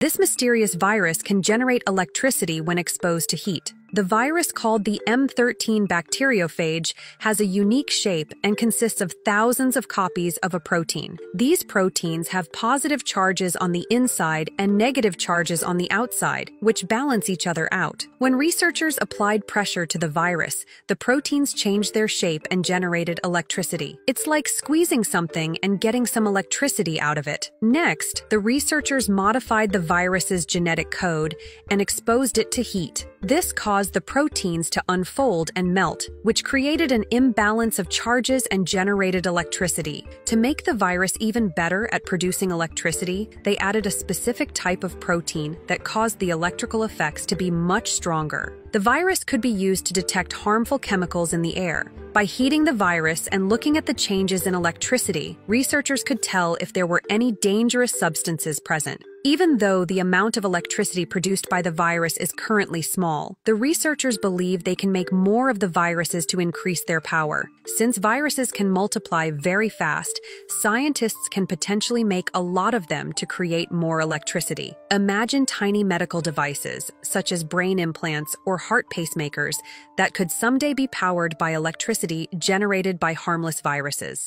This mysterious virus can generate electricity when exposed to heat. The virus called the M13 bacteriophage has a unique shape and consists of thousands of copies of a protein. These proteins have positive charges on the inside and negative charges on the outside, which balance each other out. When researchers applied pressure to the virus, the proteins changed their shape and generated electricity. It's like squeezing something and getting some electricity out of it. Next, the researchers modified the virus's genetic code and exposed it to heat. This caused the proteins to unfold and melt, which created an imbalance of charges and generated electricity. To make the virus even better at producing electricity, they added a specific type of protein that caused the electrical effects to be much stronger. The virus could be used to detect harmful chemicals in the air. By heating the virus and looking at the changes in electricity, researchers could tell if there were any dangerous substances present. Even though the amount of electricity produced by the virus is currently small, the researchers believe they can make more of the viruses to increase their power. Since viruses can multiply very fast, scientists can potentially make a lot of them to create more electricity. Imagine tiny medical devices, such as brain implants or heart pacemakers, that could someday be powered by electricity generated by harmless viruses.